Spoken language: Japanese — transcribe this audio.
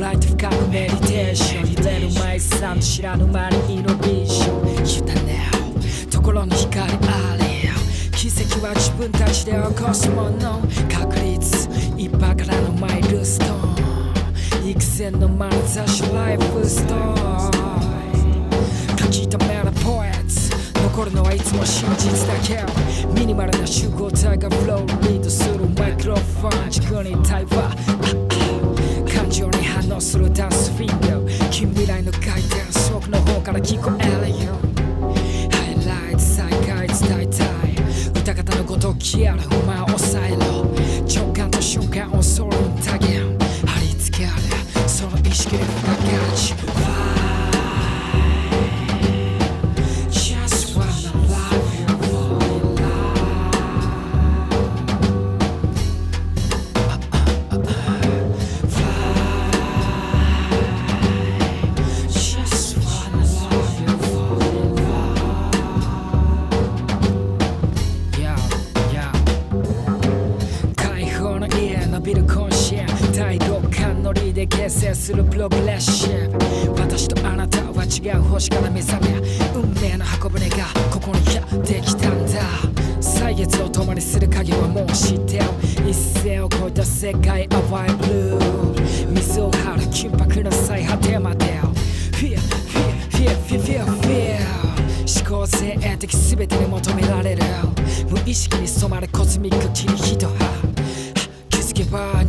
第三知らぬ間にイノベーション言ったねところに光あれ奇跡は自分たちで起こすもの。確率。一派からのマイルストーン。育成の眼差しライフストーン。書き留めるポエット残るのはいつも真実だけミニマルな集合体がフローリードするマイクロフォン。軸に対話。のごとの家伸びるコンシェン第六感のリで形成するプログレッシブ私とあなたは違う星から目覚め運命の箱舟がここにやってきたんだ歳月を共にする影はもう知ってる一線を越えた世界淡いブルー水を張る緊迫の最果てまで Fear, fear, fear, fear, fear, fear 思考性的全てに求められる無意識に染まるコズミック切り人 spot.